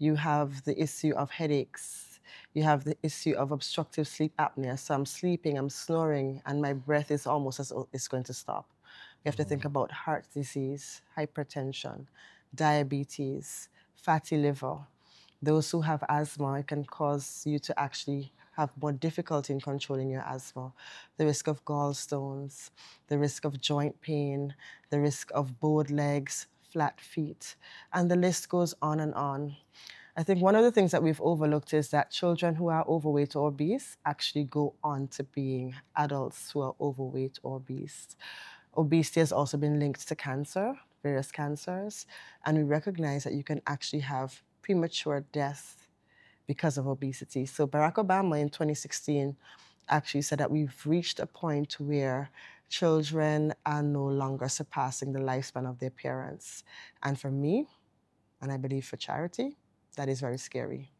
You have the issue of headaches. You have the issue of obstructive sleep apnea. So I'm sleeping, I'm snoring, and my breath is almost as it's going to stop. You have to think mm. about heart disease, hypertension, diabetes, fatty liver. Those who have asthma, it can cause you to actually have more difficulty in controlling your asthma. The risk of gallstones, the risk of joint pain, the risk of bowed legs, flat feet, and the list goes on and on. I think one of the things that we've overlooked is that children who are overweight or obese actually go on to being adults who are overweight or obese. Obesity has also been linked to cancer, various cancers, and we recognize that you can actually have premature death because of obesity. So Barack Obama in 2016 actually said that we've reached a point where children are no longer surpassing the lifespan of their parents. And for me, and I believe for charity, that is very scary.